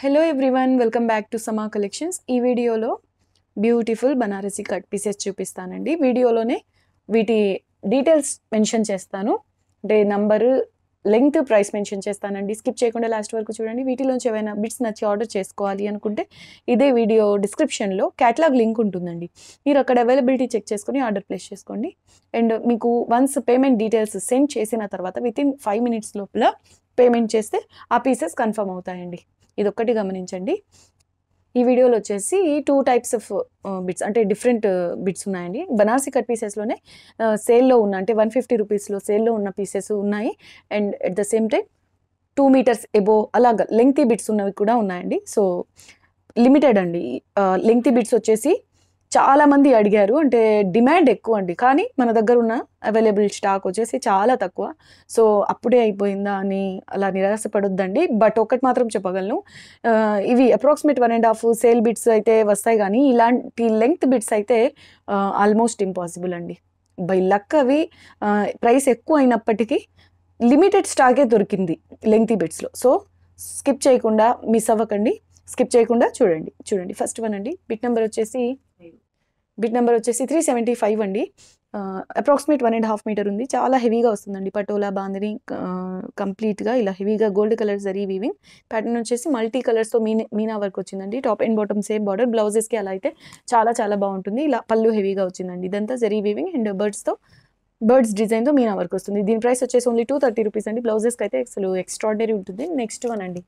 Hello everyone welcome back to Sama collections ఈ వీడియోలో beautiful Banarasi cut pieces చూపిస్తానండి. వీడియోలోనే వీటి డీటెయిల్స్ మెన్షన్ చేస్తాను. అంటే నంబరు లెంగ్త్ ప్రైస్ మెన్షన్ చేస్తానండి. స్కిప్ చేయకుండా లాస్ట్ వరకు చూడండి. వీటిలోంచి ఏమైనా బిట్స్ నచ్చి ఆర్డర్ చేసుకోవాలి అనుకుంటే ఇదే వీడియో డిస్క్రిప్షన్లో క్యాటలాగ్ లింక్ ఉంటుందండి. మీరు అక్కడ అవైలబిలిటీ చెక్ చేసుకొని ఆర్డర్ ప్లేస్ చేసుకోండి. అండ్ మీకు వన్స్ పేమెంట్ డీటెయిల్స్ సెండ్ చేసిన తర్వాత విత్ ఇన్ ఫైవ్ మినిట్స్ లోపల పేమెంట్ చేస్తే ఆ పీసెస్ కన్ఫర్మ్ అవుతాయండి. ఇది ఒక్కటి గమనించండి. ఈ వీడియోలో వచ్చేసి టూ టైప్స్ ఆఫ్ బిట్స్ అంటే డిఫరెంట్ బిట్స్ uh, ఉన్నాయండి. బనార్సీ కట్ పీసెస్లోనే సేల్లో uh, ఉన్న అంటే వన్ ఫిఫ్టీ రూపీస్లో సేల్లో ఉన్న పీసెస్ ఉన్నాయి. And at the same time two metres above అలాగ లెంగ్తీ బిట్స్ ఉన్నవి కూడా ఉన్నాయండి. సో లిమిటెడ్ అండి. Uh, లెంగ్తీ బిట్స్ వచ్చేసి చాలా మంది అడిగారు. అంటే డిమాండ్ ఎక్కువ అండి. కానీ మన దగ్గర ఉన్న అవైలబుల్ స్టాక్ వచ్చేసి చాలా తక్కువ. సో అప్పుడే అయిపోయిందా అని అలా నిరాశపడొద్దండి. బట్ ఒకటి మాత్రం చెప్పగలను. ఇవి approximate one and half sale bits అయితే వస్తాయి కానీ ఇలాంటి లెంగ్త్ బిట్స్ అయితే ఆల్మోస్ట్ ఇంపాసిబుల్ అండి. బై లక్ అవి ప్రైస్ ఎక్కువ అయినప్పటికీ లిమిటెడ్ స్టాకే దొరికింది లెంగ్తీ బిట్స్లో. సో స్కిప్ చేయకుండా మిస్ అవ్వకండి. స్కిప్ చేయకుండా చూడండి. చూడండి. ఫస్ట్ వన్ అండి. బిట్ నెంబర్ వచ్చేసి బిట్ నెంబర్ వచ్చేసి త్రీ సెవెంటీ ఫైవ్ అండి. Approximate one and half metre ఉంది. చాలా హెవీగా వస్తుందండి. పటోలా బాందరి కంప్లీట్గా ఇలా హెవీగా gold colour zari weaving pattern వచ్చేసి మల్టీ కలర్స్తో మీన మీనా వర్క్ వచ్చిందండి. Top and bottom same border బ్లౌజెస్కి అలా అయితే చాలా చాలా బాగుంటుంది. ఇలా పళ్ళు హెవీగా వచ్చిందండి. ఇదంతా జరీ వీవింగ్ అండ్ బర్డ్స్తో బర్డ్స్ డిజైన్తో మీనా వర్క్ వస్తుంది. దీని ప్రైస్ వచ్చేసి ఓన్లీ టూ థర్టీ రూపీస్ అండి. బ్లౌజెస్కి అయితే అసలు ఎక్స్ట్రాడినరీ ఉంటుంది. నెక్స్ట్ వన్ అండి.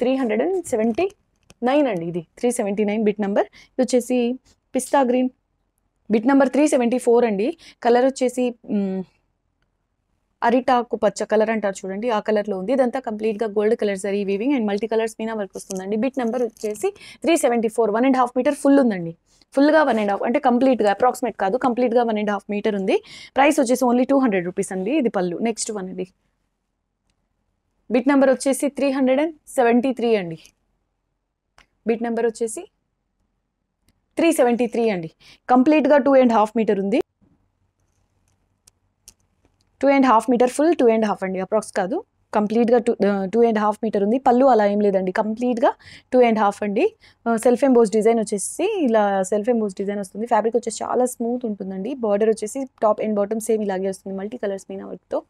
Three hundred and seventy nine అండి ఇది. Three seventy nine bit number ఇది వచ్చేసి pista green. Bit number three seventy four అండి. కలర్ వచ్చేసి అరిటాకు పచ్చ కలర్ అంటారు చూడండి ఆ కలర్లో ఉంది. ఇదంతా కంప్లీట్గా gold colour zari weaving and multi colours మీద వర్క్ వస్తుందండి. బిట్ నెంబర్ వచ్చేసి three seventy four one and half metre full ఉందండి. ఫుల్గా వన్ అండ్ హాఫ్ అంటే కంప్లీట్గా అప్రాక్సిమేట్ కాదు కంప్లీట్గా వన్ అండ్ హాఫ్ మీటర్ ఉంది. ప్రైస్ వచ్చేసి ఓన్లీ టూ హండ్రెడ్ రూపీస్ అండి ఇది పళ్ళు. నెక్స్ట్ వన్ అండి. బిట్ నెంబర్ వచ్చేసి three hundred and seventy three అండి. బిట్ నెంబర్ వచ్చేసి త్రీ సెవెంటీ త్రీ అండి. కంప్లీట్గా టూ అండ్ హాఫ్ మీటర్ ఉంది. Two and half metre full two and half అండి అప్రాక్స్ కాదు. కంప్లీట్గా two two and half metre ఉంది. పళ్ళు అలా ఏం లేదండి. కంప్లీట్గా టూ అండ్ హాఫ్ అండి. సెల్ఫ్ ఎంబోస్ డిజైన్ వచ్చేసి ఇలా సెల్ఫ్ ఎంబోస్ డిజైన్ వస్తుంది. ఫ్యాబ్రిక్ వచ్చేసి చాలా స్మూత్ ఉంటుందండి. బార్డర్ వచ్చేసి టాప్ అండ్ బాటమ్ సేమ్ ఇలాగే వస్తుంది. మల్టీ కలర్స్ మీన వర్క్తో.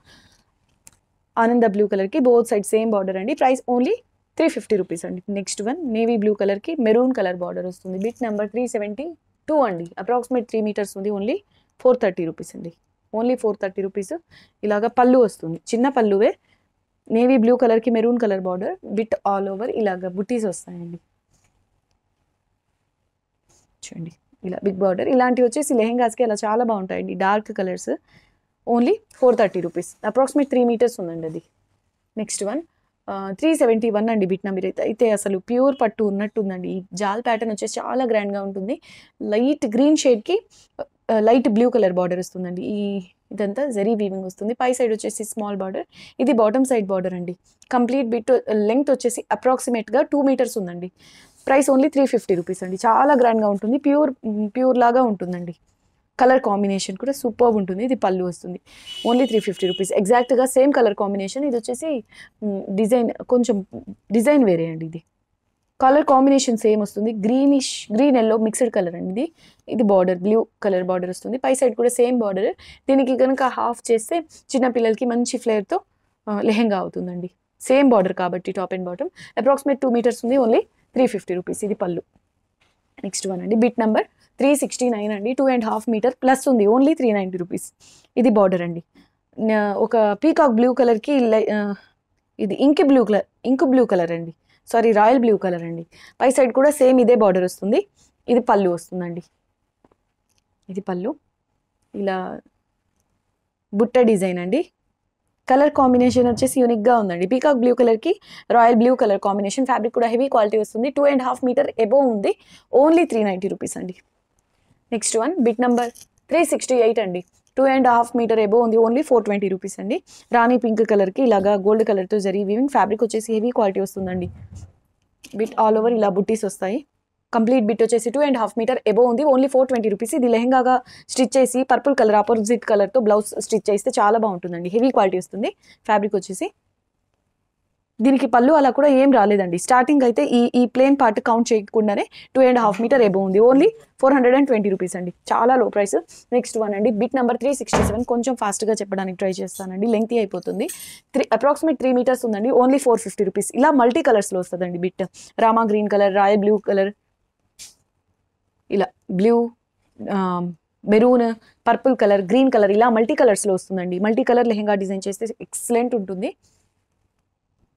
ఆనంద బ్లూ కలర్కి బోత్ సైడ్ సేమ్ బార్డర్ అండి. Price only three fifty rupees అండి. నెక్స్ట్ వన్ నేవీ బ్లూ కలర్కి మెరూన్ కలర్ బార్డర్ వస్తుంది. Bit number three seventy two అండి. అప్రాక్సిమేట్ త్రీ మీటర్స్ ఉంది. ఓన్లీ ఫోర్ థర్టీ రూపీస్ అండి. ఓన్లీ ఫోర్ థర్టీ రూపీస్ ఇలాగ పళ్ళు వస్తుంది. చిన్న పళ్ళువే. నేవీ బ్లూ కలర్కి maroon colour border bit all over ఇలాగ బుటీస్ వస్తాయండి. చూడండి. ఇలా బిగ్ బార్డర్ ఇలాంటివి వచ్చేసి లెహెంగాస్కి అలా చాలా బాగుంటాయండి. Dark colours only four thirty rupees approximate three metres ఉందండి అది. Next one three seventy one అండి బిట్ మీరు అయితే అయితే అసలు ప్యూర్ పట్టు ఉన్నట్టు ఉందండి ఈ జాల్ ప్యాటర్న్ వచ్చేసి చాలా గ్రాండ్గా ఉంటుంది. లైట్ గ్రీన్ షేడ్కి లైట్ బ్లూ కలర్ బార్డర్ వస్తుందండి. ఈ ఇదంతా జరీ వీవింగ్ వస్తుంది. పై సైడ్ వచ్చేసి స్మాల్ బార్డర్. ఇది బాటమ్ సైడ్ బార్డర్ అండి. కంప్లీట్ బిట్ లెంగ్త్ వచ్చేసి అప్రాక్సిమేట్గా టూ మీటర్స్ ఉందండి. Price only three fifty rupees అండి. చాలా గ్రాండ్గా ఉంటుంది. ప్యూర్ ప్యూర్ లాగా ఉంటుందండి. కలర్ కాంబినేషన్ కూడా సూపర్ ఉంటుంది. ఇది పళ్ళు వస్తుంది. ఓన్లీ త్రీ ఫిఫ్టీ రూపీస్ ఎగ్జాక్ట్గా సేమ్ కలర్ కాంబినేషన్. ఇది వచ్చేసి డిజైన్ కొంచెం డిజైన్ వేరే అండి ఇది. కలర్ కాంబినేషన్ సేమ్ వస్తుంది. Greenish green yellow mixed colour అండి ఇది. ఇది బార్డర్ బ్లూ కలర్ బార్డర్ వస్తుంది. పై సైడ్ కూడా సేమ్ బార్డర్ దీనికి కనుక హాఫ్ చేస్తే చిన్నపిల్లలకి మంచి ఫ్లేర్తో లెహెంగా అవుతుందండి. సేమ్ బార్డర్ కాబట్టి top and bottom approximate two metres ఉంది. ఓన్లీ త్రీ ఫిఫ్టీ రూపీస్ ఇది పళ్ళు. నెక్స్ట్ వన్ అండి. Bit number three sixty nine అండి two and half metre plus ఉంది ఓన్లీ త్రీ నైంటీ రూపీస్ ఇది బార్డర్ అండి. ఒక పీకాక్ బ్లూ కలర్కి ఇది ink blue colour ink blue colour అండి. సారీ రాయల్ బ్లూ కలర్ అండి. పై సైడ్ కూడా సేమ్ ఇదే బార్డర్ వస్తుంది. ఇది పళ్ళు వస్తుందండి. ఇది పళ్ళు. ఇలా బుట్ట డిజైన్ అండి. కలర్ కాంబినేషన్ వచ్చేసి యూనిక్గా ఉందండి. పీకాక్ బ్లూ కలర్కి royal blue colour combination fabric కూడా హెవీ క్వాలిటీ వస్తుంది. Two and half metre above ఉంది. ఓన్లీ త్రీ నైంటీ రూపీస్ అండి. Next one bit number three sixty eight అండి. Two and half metre above ఉంది. ఓన్లీ ఫోర్ ట్వంటీ రూపీస్ అండి. Rani pink కలర్కి ఇలాగా gold కలర్తో జరీ వీవింగ్ ఫ్యాబ్రిక్ వచ్చేసి హెవీ క్వాలిటీ వస్తుందండి. బిట్ ఆల్ ఓవర్ ఇలా బుట్టీస్ వస్తాయి. కంప్లీట్ బిట్ వచ్చేసి two and half metre above ఉంది. ఓన్లీ ఫోర్ ట్వంటీ రూపీస్ ఇది లెహంగాగా స్టిచ్ చేసి పర్పుల్ కలర్ ఆపోజిట్ కలర్తో బ్లౌజ్ స్టిచ్ చేస్తే చాలా బాగుంటుందండి. హెవీ క్వాలిటీ వస్తుంది. ఫ్యాబ్రిక్ వచ్చేసి దీనికి పళ్ళు అలా కూడా ఏం రాలేదండి. స్టార్టింగ్ అయితే ఈ ఈ ప్లేన్ పార్ట్ కౌంట్ చేయకుండానే two and half metre above ఉంది. Only four hundred and twenty rupees అండి. చాలా లో ప్రైస్ నెక్స్ట్ వన్ అండి. Bit number three sixty seven కొంచెం ఫాస్ట్గా చెప్పడానికి ట్రై చేస్తానండి. లెంగ్తీ అయిపోతుంది. త్రీ అప్రాక్సిమేట్ త్రీ మీటర్స్ ఉందండి. ఓన్లీ ఫోర్ ఫిఫ్టీ రూపీస్ ఇలా మల్టీ um, కలర్స్లో వస్తుందండి bit rama green colour royal blue colour ఇలా blue maroon purple colour green colour ఇలా మల్టీ కలర్స్లో వస్తుందండి. మల్టీ కలర్ లెహెంగా డిజైన్ చేస్తే ఎక్సలెంట్ ఉంటుంది.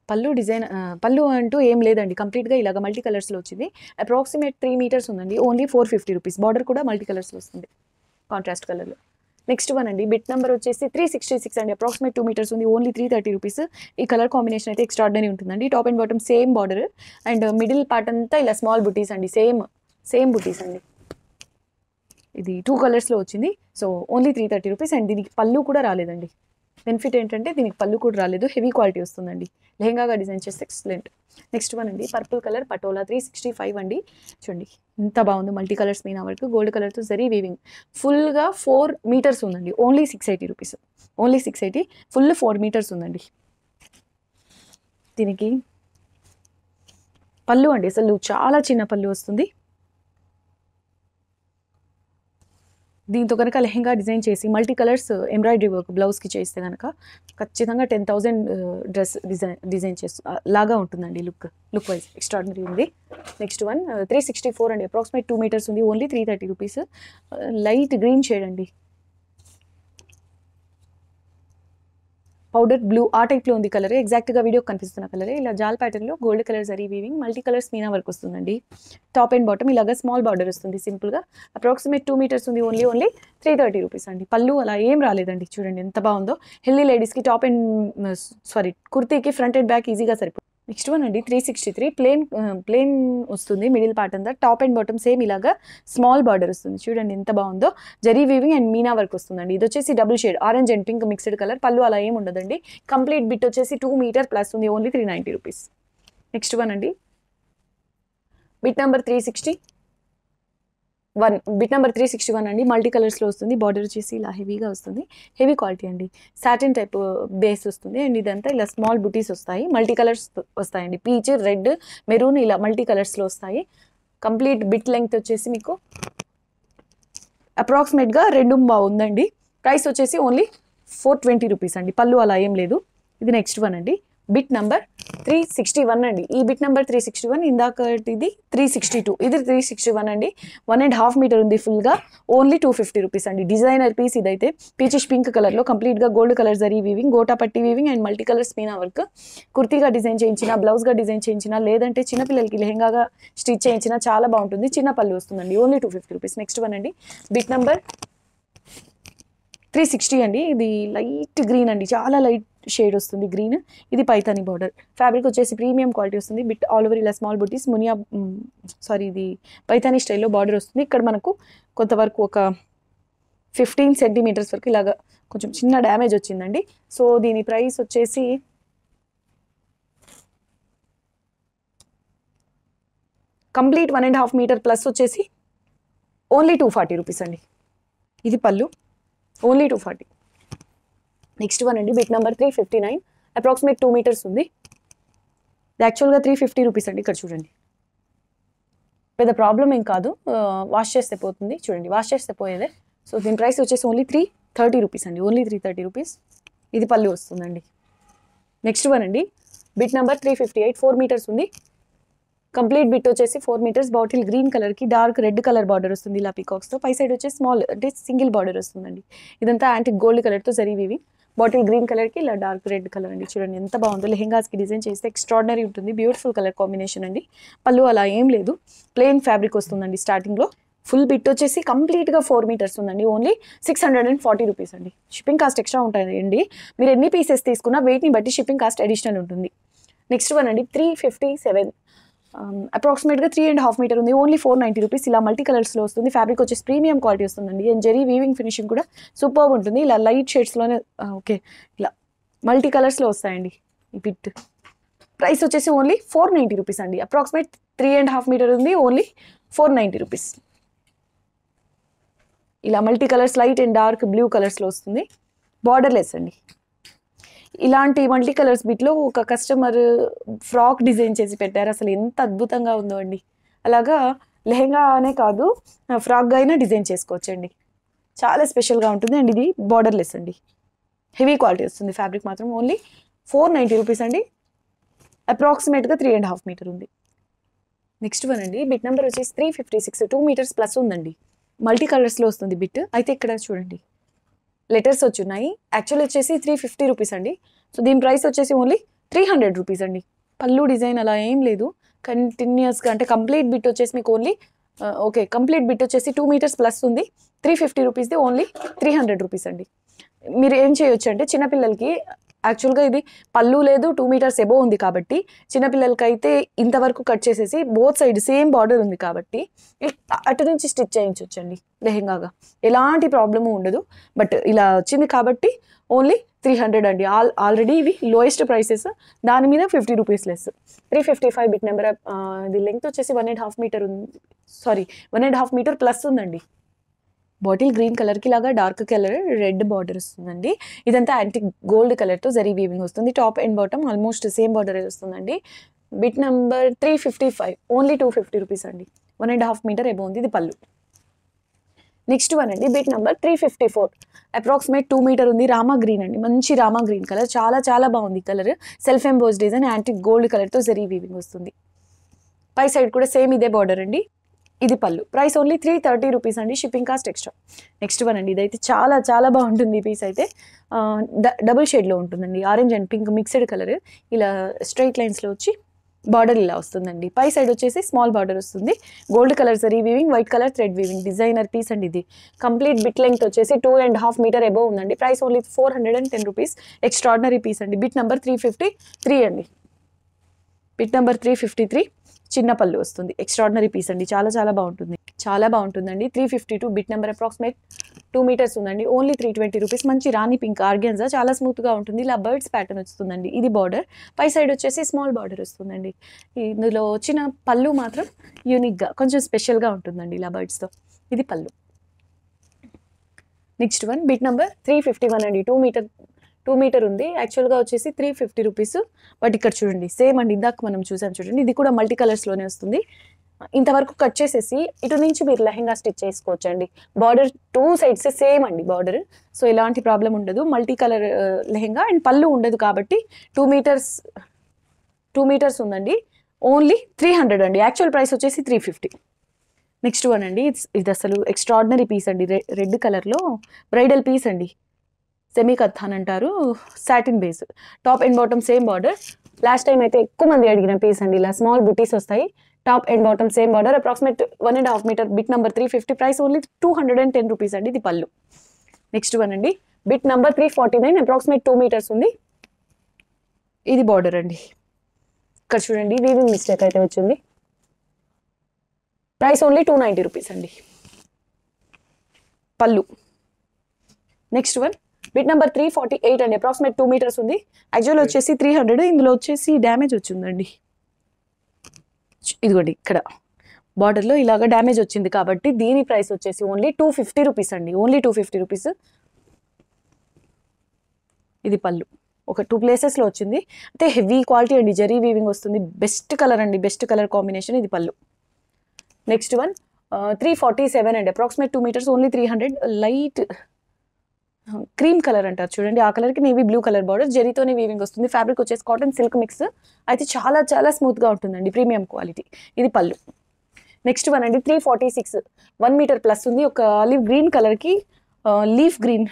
పళ్ళు డిజైన్ పళ్ళు అంటూ ఏం లేదండి. కంప్లీట్గా ఇలాగ మల్టీ కలర్స్లో వచ్చింది. అప్రాక్సిమేట్ త్రీ మీటర్స్ ఉందండి. Only four fifty rupees. Border కూడా మల్టీ కలర్స్లో వస్తుంది. కాంట్రాస్ట్ కలర్లో. నెక్స్ట్ వన్ అండి. బిట్ నెంబర్ వచ్చేసి త్రీ సిక్స్టీ సిక్స్ అండి. అప్రాక్సిమేట్ టూ మీటర్స్ ఉంది. Only three thirty rupees. ఈ కలర్ కాంబినేషన్ అయితే ఎక్స్ట్రాడనరీ ఉంటుందండి. Top and bottom same border. And middle part అంతా ఇలా స్మాల్ బుటీస్ అండి. సేమ్ సేమ్ బుటీస్ అండి. ఇది టూ కలర్స్లో వచ్చింది. So only three thirty rupees. And దీనికి పళ్ళు కూడా రాలేదండి. బెనిఫిట్ ఏంటంటే దీనికి పళ్ళు కూడా రాలేదు హెవీ క్వాలిటీ వస్తుందండి. లెహంగాగా డిజైన్ చేస్తే ఎక్సలెంట్. నెక్స్ట్ వన్ అండి purple colour Patola three sixty five అండి. చూడండి ఎంత బాగుంది మల్టీ కలర్స్ మీనా వరకు. గోల్డ్ కలర్తో జరీ వీవింగ్ ఫుల్గా ఫోర్ మీటర్స్ ఉందండి only six eighty rupees only six eighty full four metres ఉందండి. దీనికి పళ్ళు అండి అసలు చాలా చిన్న పళ్ళు వస్తుంది. దీంతో కనుక లెహెంగా డిజైన్ చేసి మల్టీ కలర్స్ ఎంబ్రాయిడరీ వర్క్ బ్లౌజ్కి చేస్తే కనుక ఖచ్చితంగా ten thousand dress design design చేస్తూ లాగా ఉంటుందండి లుక్. లుక్ వైజ్ ఎక్స్ట్రాడినరీ ఉంది. Next one three sixty four అండి. అప్రాక్సిమేట్ టూ మీటర్స్ ఉంది. Only three thirty rupees light green shade అండి. పౌడర్ బ్లూ ఆ టైప్లో ఉంది కలర్. ఎగ్జాక్ట్గా వీడియో కనిపిస్తున్న కలర్. ఇలా జాల్ ప్యాటర్న్లో gold colour zari weaving multi colours meena work వస్తుందండి. టాప్ అండ్ బాటమ్ ఇలాగా స్మాల్ బార్డర్ వస్తుంది సింపుల్గా. అప్రాక్సిమేట్ టూ మీటర్స్ ఉంది only only three thirty rupees అండి. పళ్ళు అలా ఏం రాలేదండి చూడండి ఎంత బాగుందో. హెల్దీ లేడీస్కి టాప్ అండ్ సారీ కుర్తీకి ఫ్రంట్ అండ్ బ్యాక్ ఈజీగా సరిపోతుంది నెక్స్ట్ వన్ అండి three sixty three plain plain వస్తుంది మిడిల్ పార్ట్ అంతా. టాప్ అండ్ బాటమ్ సేమ్ ఇలాగా స్మాల్ బార్డర్ వస్తుంది. చూడండి ఎంత బాగుందో. Zari weaving and meena work వస్తుందండి. ఇది వచ్చేసి double shade orange and pink mixed colour. Pallu అలా ఏమి ఉండదండి. కంప్లీట్ బిట్ వచ్చేసి టూ మీటర్ ప్లస్ ఉంది. Only three ninety rupees next one అండి. Bit number three sixty one bit number three sixty one అండి. మల్టీ కలర్స్లో వస్తుంది. బార్డర్ వచ్చేసి ఇలా హెవీగా వస్తుంది. హెవీ క్వాలిటీ అండి. సాటిన్ టైప్ బేస్ వస్తుంది. అండ్ ఇదంతా ఇలా స్మాల్ బుటీస్ వస్తాయి. మల్టీ కలర్స్ వస్తాయండి. పీచ్ రెడ్ మెరూన్ ఇలా మల్టీ కలర్స్లో వస్తాయి. కంప్లీట్ బిట్ లెంగ్త్ వచ్చేసి మీకు అప్రాక్సిమేట్గా రెండు ఉందండి. ప్రైస్ వచ్చేసి ఓన్లీ ఫోర్ ట్వంటీ రూపీస్ అండి. పళ్ళు అలా ఏం లేదు. ఇది నెక్స్ట్ వన్ అండి. Bit number three sixty one అండి. ఈ bit number three sixty one ఇందాకటి ఇది త్రీ సిక్స్టీ టూ ఇది త్రీ సిక్స్టీ వన్ అండి. వన్ అండ్ హాఫ్ మీటర్ ఉంది ఫుల్గా ఓన్లీ టూ ఫిఫ్టీ రూపీస్ అండి. డిజైనర్ పీస్ ఇదైతే. పీచిష్ పింక్ కలర్లో కంప్లీట్గా gold colour zari weaving gota patti weaving and multi colour స్పీనా work కుర్తీగా డిజైన్ చేయించిన బ్లౌజ్గా డిజైన్ చేయించిన లేదంటే చిన్నపిల్లలకి లెహంగాగా స్టిచ్ చేయించిన చాలా బాగుంటుంది. చిన్న పళ్ళు వస్తుందండి. Only two fifty rupees next one అండి. బిట్ నెంబర్ త్రీ సిక్స్టీ అండి. ఇది లైట్ గ్రీన్ అండి. చాలా లైట్ షేడ్ వస్తుంది గ్రీన్ ఇది పైతాని బార్డర్ ఫ్యాబ్రిక్ వచ్చేసి ప్రీమియం క్వాలిటీ వస్తుంది. బిట్ ఆల్ ఓవర్ ఇలా స్మాల్ బుటీస్ మునియా సారీ ఇది పైతాని స్టైల్లో బార్డర్ వస్తుంది. ఇక్కడ మనకు కొంతవరకు ఒక ఫిఫ్టీన్ సెంటీమీటర్స్ వరకు ఇలాగా కొంచెం చిన్న డ్యామేజ్ వచ్చిందండి. సో దీని ప్రైస్ వచ్చేసి complete one and half metre plus వచ్చేసి ఓన్లీ టూ ఫార్టీ రూపీస్ అండి. ఇది pallu only two forty next one అండి. Bit number three fifty nine approximate two metres ఉంది ఇది యాక్చువల్గా త్రీ ఫిఫ్టీ రూపీస్ అండి ఇక్కడ చూడండి. పెద్ద ప్రాబ్లం ఏం కాదు. వాష్ చేస్తే పోతుంది. చూడండి వాష్ చేస్తే పోయేదే. సో దీని ప్రైస్ వచ్చేసి ఓన్లీ త్రీ థర్టీ రూపీస్ అండి. ఓన్లీ త్రీ థర్టీ రూపీస్ ఇది పళ్ళు వస్తుందండి. నెక్స్ట్ వన్ అండి. Bit number three fifty eight four metres ఉంది. కంప్లీట్ బిట్ వచ్చేసి ఫోర్ మీటర్స్ బాటిల్ గ్రీన్ కలర్కి డార్క్ రెడ్ కలర్ బార్డర్ వస్తుంది ఇలా పీకాక్స్తో పై సైడ్ వచ్చేసి స్మాల్ అంటే సింగిల్ బార్డర్ వస్తుందండి. ఇదంతా యాంటిక్ గోల్డ్ కలర్తో జరిగివి. బాటిల్ గ్రీన్ కలర్కి ఇలా డార్క్ రెడ్ కలర్ అండి. చూడండి ఎంత బాగుందో. లెహెంగాస్కి డిజైన్ చేస్తే ఎక్స్ట్రాడినరీ ఉంటుంది. బ్యూటిఫుల్ కలర్ కాంబినేషన్ అండి. పళ్ళు అలా ఏం లేదు. ప్లెయిన్ ఫ్యాబ్రిక్ వస్తుందండి స్టార్టింగ్లో ఫుల్ బిట్ వచ్చేసి కంప్లీట్గా ఫోర్ మీటర్స్ ఉందండి. Only six hundred and forty rupees అండి. షిప్పింగ్ కాస్ట్ ఎక్స్ట్రా ఉంటాయండి. మీరు ఎన్ని పీసెస్ తీసుకున్నా వెయిట్ని బట్టి షిప్పింగ్ కాస్ట్ అడిషనల్ ఉంటుంది. నెక్స్ట్ వన్ అండి త్రీ ఫిఫ్టీ సెవెన్. అప్రాక్సిమేట్గా త్రీ అండ్ హాఫ్ మీటర్ ఉంది. ఓన్లీ ఫోర్ నైంటీ రూపీస్ ఇలా మల్టీ కలర్స్లో వస్తుంది. ఫ్యాబ్రిక్ వచ్చేసి ప్రీమియం క్వాలిటీ వస్తుందండి. అండ్ జరీ వీవింగ్ ఫినిషింగ్ కూడా సూపర్ ఉంటుంది. ఇలా లైట్ షేడ్స్లోనే ఓకే ఇలా మల్టీ కలర్స్లో వస్తాయండి ఈ బిట్ ప్రైస్ వచ్చేసి ఓన్లీ ఫోర్ నైంటీ రూపీస్ అండి. Approximate three and half metre ఉంది. ఓన్లీ ఫోర్ నైంటీ రూపీస్ ఇలా multi colours light and dark blue కలర్స్లో వస్తుంది. బార్డర్లెస్ అండి. ఇలాంటి మల్టీ కలర్స్ బిట్లో ఒక కస్టమర్ ఫ్రాక్ డిజైన్ చేసి పెట్టారు. అసలు ఎంత అద్భుతంగా ఉందో అండి. అలాగా లెహెంగానే కాదు ఫ్రాక్గా అయినా డిజైన్ చేసుకోవచ్చండి. చాలా స్పెషల్గా ఉంటుంది అండ్ ఇది. బార్డర్లెస్ అండి. హెవీ క్వాలిటీ వస్తుంది. ఫ్యాబ్రిక్ మాత్రం ఓన్లీ ఫోర్ నైంటీ రూపీస్ అండి. అప్రాక్సిమేట్గా త్రీ అండ్ హాఫ్ మీటర్ ఉంది. నెక్స్ట్ వన్ అండి. బిట్ నెంబర్ వచ్చేసి three fifty six two metres plus ఉందండి. మల్టీ కలర్స్లో వస్తుంది బిట్ అయితే ఇక్కడ చూడండి. లెటర్స్ వచ్చి ఉన్నాయి యాక్చువల్ వచ్చేసి త్రీ ఫిఫ్టీ రూపీస్ అండి. సో దీని ప్రైస్ వచ్చేసి ఓన్లీ త్రీ హండ్రెడ్ రూపీస్ అండి. పళ్ళు డిజైన్ అలా ఏం లేదు. కంటిన్యూస్గా అంటే కంప్లీట్ బిట్ వచ్చేసి మీకు ఓన్లీ ఓకే కంప్లీట్ బిట్ వచ్చేసి టూ మీటర్స్ ప్లస్ ఉంది. త్రీ ఫిఫ్టీ రూపీస్ది ఓన్లీ త్రీ హండ్రెడ్ రూపీస్ అండి. మీరు ఏం చేయొచ్చు అంటే చిన్నపిల్లలకి యాక్చువల్గా ఇది పళ్ళు లేదు టూ మీటర్స్ ఎబో ఉంది కాబట్టి చిన్నపిల్లలకైతే ఇంతవరకు కట్ చేసేసి బోత్ సైడ్ సేమ్ బార్డర్ ఉంది కాబట్టి ఇ- అటు నుంచి స్టిచ్ చేయించవచ్చండి లెహెంగాగా. ఎలాంటి ప్రాబ్లము ఉండదు. బట్ ఇలా వచ్చింది కాబట్టి ఓన్లీ త్రీ హండ్రెడ్ అండి. ఆల్ ఆల్రెడీ ఇవి లోయెస్ట్ ప్రైసెస్ దాని మీద fifty rupees less three fifty five bit number ఇది లెంగ్త్ వచ్చేసి వన్ అండ్ హాఫ్ మీటర్ ఉంది. Sorry one and half metre plus ఉందండి. బాటిల్ గ్రీన్ కలర్కి లాగా డార్క్ కలర్ రెడ్ బార్డర్ వస్తుందండి. ఇదంతా యాంటిక్ గోల్డ్ కలర్తో జరీ వీవింగ్ వస్తుంది. Top and bottom almost same border వస్తుందండి? Bit number three fifty five only two fifty rupees అండి. One and half metre above ఉంది. ఇది పళ్ళు. నెక్స్ట్ వన్ అండి. Bit number three fifty four. Approximate two metre ఉంది. Rama green అండి. మంచి Rama green colour. చాలా చాలా బాగుంది colour. Self emboss design antique gold కలర్తో జరీ వీవింగ్ వస్తుంది. పై సైడ్ కూడా సేమ్ ఇదే బార్డర్ అండి. ఇది pallu. Price only three thirty rupees అండి shipping cost extra next one అండి ఇదైతే చాలా చాలా బాగుంటుంది ఈ పీస్ అయితే. డబుల్ షేడ్లో ఉంటుందండి. Orange and pink mixed colour ఇలా స్ట్రైట్ లైన్స్లో వచ్చి బార్డర్ ఇలా వస్తుందండి. పై సైడ్ వచ్చేసి స్మాల్ బార్డర్ వస్తుంది. గోల్డ్ కలర్ సరీ weaving white colour thread weaving designer piece అండి ఇది. కంప్లీట్ బిట్ లెంగ్త్ వచ్చేసి two and half metre above ఉందండి. Price only four hundred and ten rupees extraordinary piece అండి. Bit number three fifty three అండి. Bit number three fifty three చిన్న పళ్ళు వస్తుంది. Extraordinary piece అండి. చాలా చాలా బాగుంటుంది. చాలా బాగుంటుందండి. Three fifty two bit number approximate two metres ఉందండి. ఓన్లీ త్రీ ట్వంటీ రూపీస్ మంచి రాణి పింక్ ఆర్గెన్జా చాలా స్మూత్గా ఉంటుంది. ఇలా బర్డ్స్ ప్యాటర్న్ వస్తుందండి. ఇది బార్డర్ పై సైడ్ వచ్చేసి స్మాల్ బార్డర్ వస్తుందండి. ఇందులో వచ్చిన పళ్ళు మాత్రం యూనిక్గా కొంచెం స్పెషల్గా ఉంటుందండి ఇలా బర్డ్స్తో ఇది pallu. Next one bit number three fifty one అండి. టూ మీటర్ టూ మీటర్ ఉంది. యాక్చువల్గా వచ్చేసి త్రీ ఫిఫ్టీ రూపీస్ బట్ ఇక్కడ చూడండి సేమ్ అండి. ఇందాక మనం చూసాం చూడండి. ఇది కూడా మల్టీ కలర్స్లోనే వస్తుంది. ఇంతవరకు కట్ చేసేసి ఇటు నుంచి మీరు లెహెంగా స్టిచ్ చేసుకోవచ్చు అండి బార్డర్ టూ సైడ్స్ సేమ్ అండి బార్డర్ సో ఎలాంటి ప్రాబ్లం ఉండదు. Multi colour uh, lehenga and పళ్ళు ఉండదు కాబట్టి టూ మీటర్స్ టూ మీటర్స్ ఉందండి. ఓన్లీ త్రీ హండ్రెడ్ అండి. యాక్చువల్ ప్రైస్ వచ్చేసి త్రీ ఫిఫ్టీ నెక్స్ట్ వన్ అండి. ఇట్స్ ఇది అసలు ఎక్స్ట్రాడినరీ పీస్ అండి. రె రెడ్ కలర్లో బ్రైడల్ పీస్ అండి. సెమీ కథాన్ అంటారు satin base top and bottom same border last time అయితే ఎక్కువ మంది అడిగిన పీస్ అండి. ఇలా స్మాల్ బుటీస్ వస్తాయి. Top and bottom same border approximate one and half meter bit number three fifty price only two hundred and ten rupees అండి ఇది పళ్ళు. నెక్స్ట్ వన్ అండి. Bit number three forty nine approximate two meters ఉంది. ఇది border అండి. ఇక్కడ చూడండి weaving mistake అయితే వచ్చింది. Price only two ninety rupees అండి. Pallu. Next one bit number three forty eight అండి. అప్రాక్సిమేట్ టూ మీటర్స్ ఉంది. యాక్చువల్ వచ్చేసి త్రీ హండ్రెడ్ ఇందులో వచ్చేసి డ్యామేజ్ వచ్చిందండి. ఇదిగోండి ఇక్కడ. బార్డర్లో ఇలాగ డ్యామేజ్ వచ్చింది కాబట్టి దీని ప్రైస్ వచ్చేసి ఓన్లీ టూ ఫిఫ్టీ రూపీస్ అండి. ఓన్లీ టూ ఫిఫ్టీ రూపీస్ ఇది పళ్ళు. ఒక టూ ప్లేసెస్లో వచ్చింది. అయితే హెవీ క్వాలిటీ అండి. జరీ వీవింగ్ వస్తుంది. బెస్ట్ కలర్ అండి. బెస్ట్ కలర్ కాంబినేషన్ ఇది pallu. Next one three forty seven అండి. Approximate two meters only three hundred light cream colour అంటారు చూడండి. ఆ కలర్కి నేవీ బ్లూ కలర్ బార్డర్ జరితోనే వీవింగ్ వస్తుంది. ఫ్యాబ్రిక్ వచ్చేసి కాటన్ సిల్క్ మిక్స్ అయితే చాలా చాలా స్మూత్గా ఉంటుందండి. ప్రీమియం క్వాలిటీ ఇది పళ్ళు. నెక్స్ట్ వన్ అండి. Three forty six one meter plus ఉంది. ఒక ఆలివ్ గ్రీన్ కలర్కి leaf green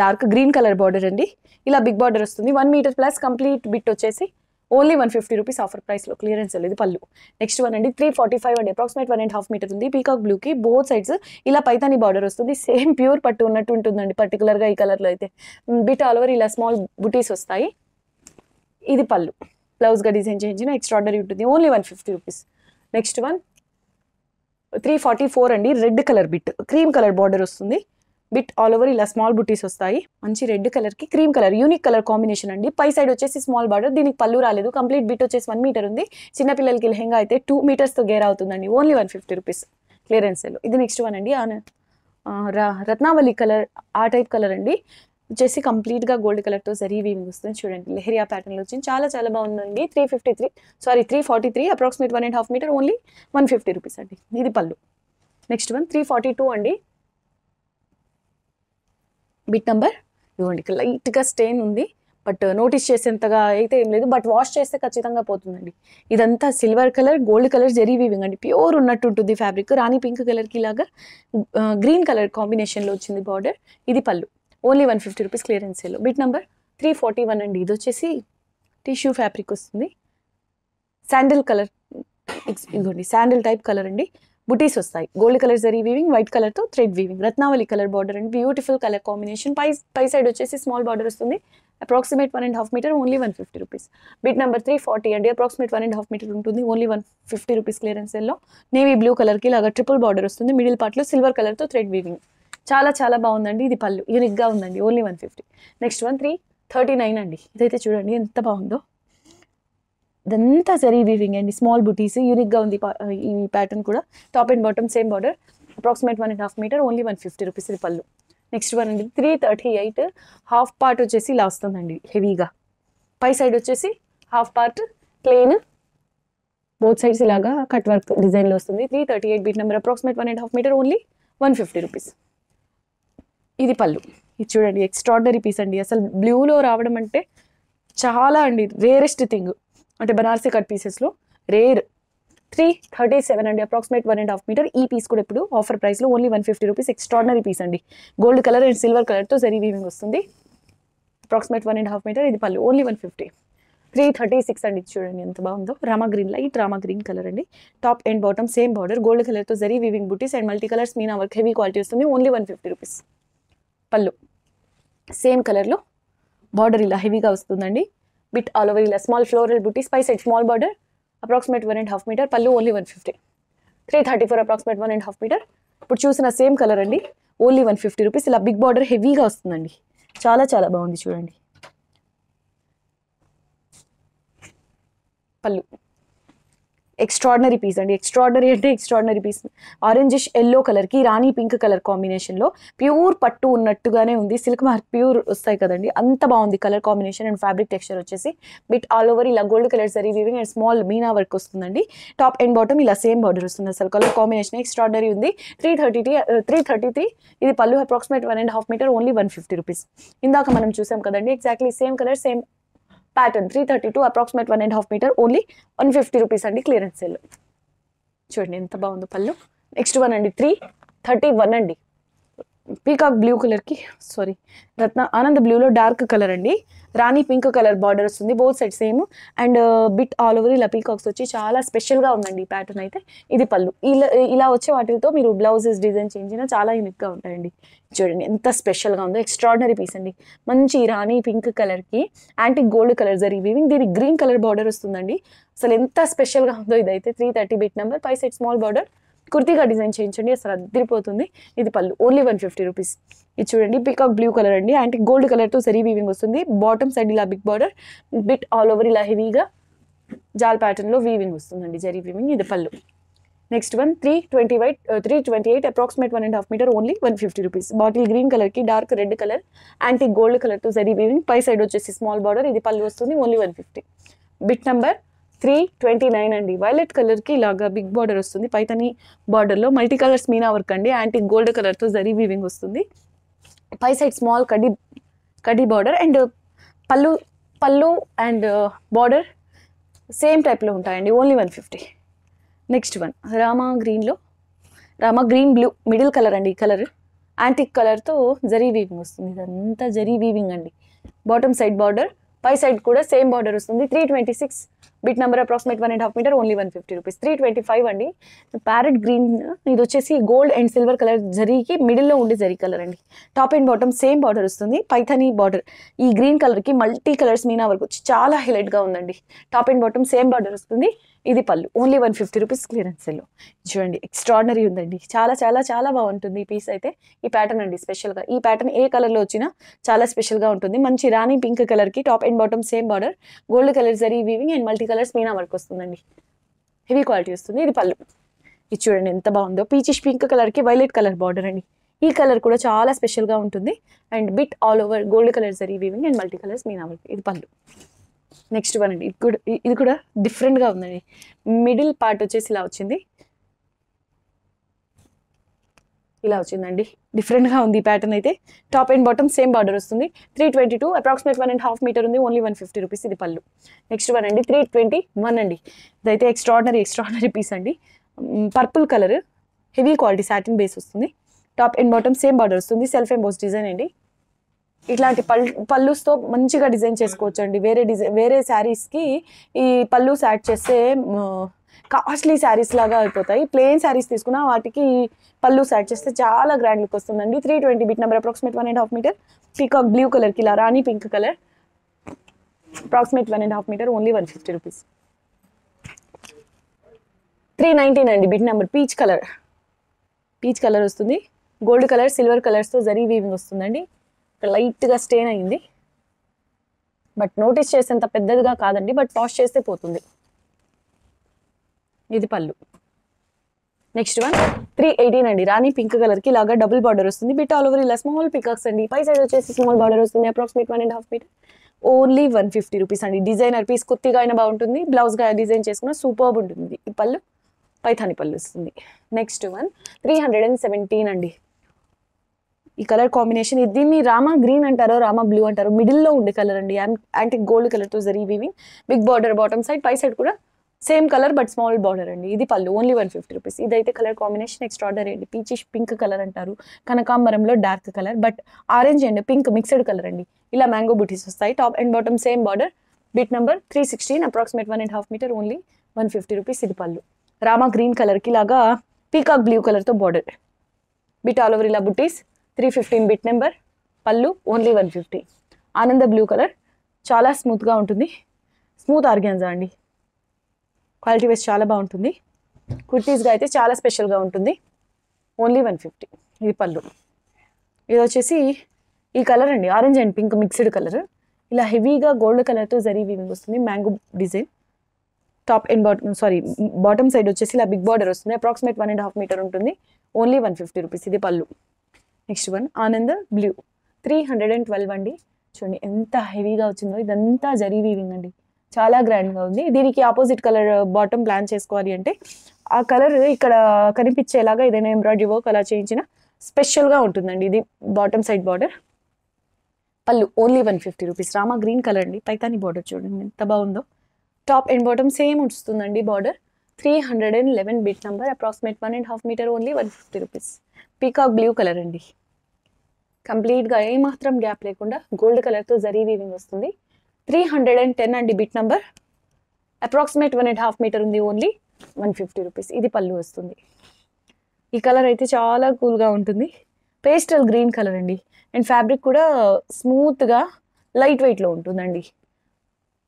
dark green colour border అండి. ఇలా బిగ్ బార్డర్ వస్తుంది. One meter plus complete bit వచ్చేసి only one fifty rupees offer ప్రైస్లో క్లియరెన్స్ ఇది పళ్ళు. నెక్స్ట్ వన్ అండి త్రీ ఫార్టీ ఫైవ్ అండి approximate one and half meter ఉంది. పీకాక్ బ్లూకి బోత్ సైడ్స్ ఇలా పైతాని బార్డర్ వస్తుంది. సేమ్ ప్యూర్ పట్టు ఉన్నట్టు ఉంటుందండి పర్టికులర్గా ఈ కలర్లో అయితే. బిట్ ఆల్ ఓవర్ ఇలా స్మాల్ బుటీస్ వస్తాయి. ఇది పళ్ళు. బ్లౌజ్గా డిజైన్ చేయించిన ఎక్స్ట్రాడనరీ ఉంటుంది. Only one fifty rupees next one three forty four అండి red colour bit cream colour border వస్తుంది. బిట్ ఆల్ ఓవర్ ఇలా స్మాల్ బుటీస్ వస్తాయి. మంచి రెడ్ కలర్కి cream colour unique colour combination అండి. పై సైడ్ వచ్చేసి స్మాల్ బార్డర్. దీనికి పళ్ళు రాలేదు. కంప్లీట్ బిట్ వచ్చేసి వన్ మీటర్ ఉంది. చిన్నపిల్లలకి లెహంగా అయితే టూ మీటర్స్తో గేర్ అవుతుందండి. Only one fifty rupees clearance ఇది నెక్స్ట్ వన్ అండి. ర- రత్నావళి కలర్ ఆ టైప్ కలర్ అండి. వచ్చేసి కంప్లీట్గా గోల్డ్ కలర్తో జరీ వీవింగ్ వస్తుంది. చూడండి లెహరియా ప్యాటర్న్లో వచ్చింది. చాలా చాలా బాగుందండి. Three fifty three sorry three forty three approximate one and half meter only one fifty rupees అండి. ఇది pallu. Next one three forty two అండి. Bit number? ఇవ్వండి లైట్గా స్టెయిన్ ఉంది. బట్ నోటీస్ చేసేంతగా అయితే ఏం లేదు. బట్ వాష్ చేస్తే ఖచ్చితంగా పోతుందండి. ఇదంతా silver colour gold colour zari weaving అండి. ప్యూర్ ఉన్నట్టు ఉంటుంది ఫ్యాబ్రిక్. రాణి పింక్ కలర్కి ఇలాగా గ్రీన్ కలర్ కాంబినేషన్లో వచ్చింది బార్డర్. ఇది pallu. Only one fifty rupees clearance sale. Bit number three forty one అండి. ఇది వచ్చేసి టిష్యూ ఫ్యాబ్రిక్ వస్తుంది. శాండిల్ కలర్ ఇదిగోండి శాండిల్ టైప్ కలర్ అండి. బుటీస్ వస్తాయి. Gold colour zari weaving white కలర్తో thread weaving Ratnavali colour border and beautiful colour combination పై పై side వచ్చేసి స్మాల్ బార్డర్ వస్తుంది. Approximate one and half meter only one fifty rupees bit number three forty అండి. Approximate one and half meter ఉంటుంది. Only one fifty rupees క్లియరెన్స్లో. Navy blue కలర్కి ఇలాగా triple border వస్తుంది. Middle పార్ట్లో సిల్వర్ కలర్తో థ్రెడ్ వీవింగ్ చాలా చాలా బాగుందండి. ఇది పళ్ళు. యూనిక్గా ఉందండి. Only one fifty next one three thirty nine అండి. ఇదైతే చూడండి ఎంత బాగుందో. ఇదంతా జరీ వీవింగ్ అండి. స్మాల్ బుటీస్ యూనిక్గా ఉంది ఈ ప్యాటర్న్ కూడా. Top and bottom same border approximate one and half meter only one fifty rupees ఇది పళ్ళు. నెక్స్ట్ వన్ అండి three thirty eight half part వచ్చేసి ఇలా వస్తుందండి హెవీగా పై సైడ్ వచ్చేసి half part plain both sides ఇలాగా కట్ వర్క్ డిజైన్లో వస్తుంది. Three thirty eight bit number approximate one and half meter only one fifty rupees ఇది పళ్ళు. ఇది చూడండి ఎక్స్ట్రాడనరీ పీస్ అండి. అసలు బ్లూలో రావడం అంటే చాలా అండి రేరెస్ట్ థింగ్ అంటే బనార్సీ కట్ పీసెస్లో రేర్ త్రీ థర్టీ సెవెన్ అండి approximate one and half meter ఈ పీస్ కూడా ఇప్పుడు ఆఫర్ ప్రైస్లో only one fifty rupees extraordinary piece అండి. గోల్డ్ కలర్ అండ్ సిల్వర్ కలర్తో జరీ వీవింగ్ వస్తుంది. Approximate one and half meter ఇది pallu only one fifty three thirty six అండి ఇది చూడండి ఎంత బాగుందో. Rama green light rama green colour అండి. Top and bottom same border gold కలర్తో zari weaving butis and multi colours meena work heavy quality వస్తుంది. Only one fifty rupees pallu. Same కలర్లో border ఇలా హెవీగా వస్తుందండి. బిట్ ఆల్ ఓవర్ ఇలా small floral butis pi side small border approximate one and half meter pallu only one fifty three thirty four approximate one and half meter ఇప్పుడు చూసిన same colour అండి. Only one fifty rupees ఇలా big border హెవీగా వస్తుందండి. చాలా చాలా బాగుంది చూడండి. పళ్ళు. ఎక్స్ట్రాడినరీ పీస్ అండి. ఎక్స్ట్రాడినరీ అంటే ఎక్స్ట్రాడినరీ పీస్ ఆరెంజిష్ ఎల్లో కలర్కి రాణి పింక్ కలర్ కాంబినేషన్లో ప్యూర్ పట్టు ఉన్నట్టుగానే ఉంది. సిల్క్ మార్క్ ప్యూర్ వస్తాయి కదండి. అంత బాగుంది colour combination and fabric texture వచ్చేసి. బిట్ ఆల్ ఓవర్ ఇలా gold colour zari weaving and small meena work వస్తుందండి. టాప్ అండ్ బాటమ్ ఇలా సేమ్ బార్డర్ వస్తుంది అసలు. కలర్ కాంబినేషన్ ఎక్స్ట్రాడినరీ ఉంది. Three thirty three thirty three ఇది pallu approximate one and half meter only one fifty rupees ఇందాక మనం చూసాం కదండి exactly same colour same pattern three thirty two approximate one and half meter only one fifty rupees అండి clearance sale చూడండి ఎంత బాగుందో pallu. Next one అండి three thirty one అండి. పీకాక్ బ్లూ కలర్కి సారీ రత్న ఆనంద్ బ్లూలో డార్క్ కలర్ అండి. రాణి పింక్ కలర్ బార్డర్ వస్తుంది both side same and bit all over ఇలా పీకాక్స్ వచ్చి చాలా స్పెషల్గా ఉందండి ఈ ప్యాటర్న్ అయితే. ఇది పళ్ళు. ఇలా ఇలా వచ్చే వాటితో మీరు బ్లౌజెస్ డిజైన్ చేయించినా చాలా యూనిక్గా ఉంటాయండి. చూడండి ఎంత స్పెషల్గా ఉందో ఎక్స్ట్రాడినరీ పీస్ అండి. మంచి రాణి పింక్ కలర్కి antique gold colour zari weaving దీనికి గ్రీన్ కలర్ బార్డర్ వస్తుందండి. అసలు ఎంత స్పెషల్గా ఉందో ఇదైతే. త్రీ థర్టీ బిట్ నెంబర్ పై సైడ్ స్మాల్ బార్డర్ కుర్తీగా డిజైన్ చేయించండి అసలు అద్దరిపోతుంది. ఇది పళ్ళు ఓన్లీ వన్ ఫిఫ్టీ రూపీస్. ఇది చూడండి పికాక్ బ్లూ కలర్ అండి. యాంటిక్ గోల్డ్ కలర్తో సరీ వీవింగ్ వస్తుంది. బాటమ్ సైడ్ ఇలా big border bit all over ఇలా హెవీగా జాల్ ప్యాటర్న్లో వీవింగ్ వస్తుందండి జరీ వీవింగ్ ఇది pallu. Next one three twenty wait three twenty eight approximate one and half meter only one fifty rupees bottle green కలర్కి dark red colour antique gold కలర్తో zari weaving పై side వచ్చేసి స్మాల్ బార్డర్ ఇది పళ్ళు వస్తుంది only one fifty bit number three twenty nine అండి. Violet కలర్కి ఇలాగా బిగ్ బార్డర్ వస్తుంది. పైతని బార్డర్లో మల్టీ కలర్స్ మీనా వర్క్ అండి. యాంటిక్ గోల్డ్ కలర్తో జరీ వీవింగ్ వస్తుంది. పై సైడ్ స్మాల్ కడ్డీ కడ్డీ బార్డర్ అండ్ పళ్ళు పళ్ళు అండ్ బార్డర్ సేమ్ టైప్లో ఉంటాయండి. Only one fifty next one rama గ్రీన్లో rama green blue middle colour అండి ఈ కలర్ యాంటిక్ కలర్తో జరీ వీవింగ్ వస్తుంది. ఇదంతా జరీ వీవింగ్ అండి. బాటమ్ సైడ్ బార్డర్ పై సైడ్ కూడా సేమ్ బార్డర్ వస్తుంది. Three twenty six bit number approximate one and half meter only one fifty rupees three twenty five అండి. ప్యారెట్ గ్రీన్ ఇది వచ్చేసి గోల్డ్ అండ్ సిల్వర్ కలర్ జరీకి మిడిల్లో ఉండే జరీ కలర్ అండి. Top and bottom same border వస్తుంది. Paithani border ఈ గ్రీన్ కలర్కి మల్టీ కలర్స్ మీనా వరకు వచ్చి చాలా హైలైట్గా ఉందండి. Top and bottom same border వస్తుంది. ఇది pallu. Only one fifty rupees క్లియరెన్స్లో చూడండి ఎక్స్ట్రాడినరీ ఉందండి. చాలా చాలా చాలా బాగుంటుంది ఈ పీస్ అయితే. ఈ ప్యాటర్న్ అండి స్పెషల్గా ఈ ప్యాటర్న్ ఏ కలర్లో వచ్చినా చాలా స్పెషల్గా ఉంటుంది. మంచి రాణి పింక్ కలర్కి top and bottom same border gold colour zari weaving and multi colours meena work వస్తుందండి. హెవీ క్వాలిటీ వస్తుంది. ఇది పళ్ళు. ఇది చూడండి ఎంత బాగుందో. పీచిష్ పింక్ కలర్కి వైలెట్ కలర్ బార్డర్ అండి. ఈ కలర్ కూడా చాలా స్పెషల్గా ఉంటుంది. And bit all over gold colour zari weaving and multi colours meena work ఇది పళ్ళు. నెక్స్ట్ వన్ అండి. ఇది కూడా ఇది కూడా డిఫరెంట్గా ఉందండి. మిడిల్ పార్ట్ వచ్చేసి ఇలా వచ్చింది. ఇలా వచ్చిందండి. డిఫరెంట్గా ఉంది ఈ ప్యాటర్న్ అయితే. Top and bottom same border వస్తుంది. Three twenty two approximate one and half meter ఉంది. ఓన్లీ వన్ ఫిఫ్టీ రూపీస్ ఇది పళ్ళు. నెక్స్ట్ వన్ అండి. త్రీ ట్వంటీ వన్ అండి. ఇదైతే ఎక్స్ట్రాడినరీ ఎక్స్ట్రాడినరీ పీస్ అండి. Purple colour heavy quality satin base వస్తుంది. Top and bottom same border వస్తుంది. Self emboss design అండి. ఇట్లాంటి పల్ పళ్ళుస్తో మంచిగా డిజైన్ చేసుకోవచ్చు అండి వేరే డిజైన్ వేరే శారీస్కి ఈ పళ్ళుస్ యాడ్ చేస్తే కాస్ట్లీ శారీస్ లాగా అయిపోతాయి. ప్లెయిన్ శారీస్ తీసుకున్నా వాటికి పళ్ళు యాడ్ చేస్తే చాలా గ్రాండ్ లుక్ వస్తుందండి. Three twenty bit number approximate one and half meter. Peacock blue కలర్కి ఇలా rani pink colour. Approximate one and half meter only one fifty rupees. Three nineteen అండి bit number peach colour. Peach colour వస్తుంది. Gold colour silver కలర్స్తో zari weaving వస్తుందండి. లైట్గా stain అయింది. But notice చేసేంత పెద్దదిగా కాదండి బట్ వాష్ చేస్తే పోతుంది. ఇది పళ్ళు. నెక్స్ట్ వన్ త్రీ ఎయిటీన్ అండి. రాణి పింక్ కలర్కి ఇలాగా డబుల్ బార్డర్ వస్తుంది. బిట్ ఆల్ ఓవర్ ఇలా స్మాల్ పికాక్స్ అండి. పై సైడ్ వచ్చేసి స్మాల్ బార్డర్ వస్తుంది approximate one and half metre only one fifty rupees అండి. డిజైనర్ పీస్ కొద్దిగా అయినా బాగుంటుంది. బ్లౌజ్గా డిజైన్ చేసుకున్న సూపర్బ్ ఉంటుంది. ఈ పళ్ళు పైథాని పళ్ళు వస్తుంది. Next one three hundred and seventeen అండి. ఈ కలర్ కాంబినేషన్ దీన్ని రామా గ్రీన్ అంటారో రామా బ్లూ అంటారో మిడిల్లో ఉండే కలర్ అండి. యాంటిక్ గోల్డ్ కలర్తో zari weaving big border bottom side పై సైడ్ కూడా same colour but small border అండి. ఇది pallu only one fifty rupees ఇదైతే కలర్ కాంబినేషన్ నెక్స్ట్ అండి. పీచిష్ పింక్ కలర్ అంటారు. కనకాంబరంలో dark colour but orange and pink mixed colour అండి. ఇలా mango బుటీస్ వస్తాయి. Top and bottom same border bit number three sixteen approximate one and half metre only one fifty rupees ఇది pallu. Rama green కలర్కి లాగా peacock blue కలర్తో border bit all over ఇలా బుటీస్ three fifteen bit number pallu only one fifty Ananda blue colour చాలా స్మూత్గా ఉంటుంది. Smooth organza అండి. Quality wise చాలా బాగుంటుంది. కుర్తీస్గా అయితే చాలా స్పెషల్గా ఉంటుంది. ఓన్లీ వన్ ఫిఫ్టీ ఇది పళ్ళు. ఇది వచ్చేసి ఈ కలర్ అండి. Orange and pink mixed colour ఇలా హెవీగా గోల్డ్ కలర్తో జరీ వీవింగ్ వస్తుంది. Mango design top and bottom sorry bottom side వచ్చేసి ఇలా బిగ్ బార్డర్ వస్తుంది. Approximate one and half metre ఉంటుంది. ఓన్లీ వన్ ఫిఫ్టీ రూపీస్ ఇది pallu. Next one Ananda blue. Three hundred and twelve అండి. చూడండి ఎంత హెవీగా వచ్చిందో ఇదంతా జరీ వీవింగ్ అండి. చాలా గ్రాండ్గా ఉంది. దీనికి ఆపోజిట్ కలర్ బాటమ్ ప్లాన్ చేసుకోవాలి అంటే ఆ కలర్ ఇక్కడ కనిపించేలాగా ఏదైనా ఎంబ్రాయిడరీ వర్క్ అలా చేయించిన స్పెషల్గా ఉంటుందండి. ఇది bottom side border pallu only one fifty rupees rama green colour అండి. పైతాని బార్డర్ చూడండి ఎంత బాగుందో. టాప్ అండ్ బాటమ్ సేమ్ వస్తుందండి border three hundred and eleven bit number approximate one and half metre only one fifty rupees peacock blue colour అండి. కంప్లీట్గా ఏమాత్రం gap లేకుండా gold కలర్తో జరీ వీవింగ్ వస్తుంది. త్రీ హండ్రెడ్ అండ్ టెన్ అండి bit number approximate one and half metre ఉంది only one fifty rupees ఇది పళ్ళు వస్తుంది. ఈ కలర్ అయితే చాలా కూల్గా ఉంటుంది. పేస్టల్ గ్రీన్ కలర్ అండి. అండ్ ఫ్యాబ్రిక్ కూడా స్మూత్గా లైట్ వెయిట్లో ఉంటుందండి.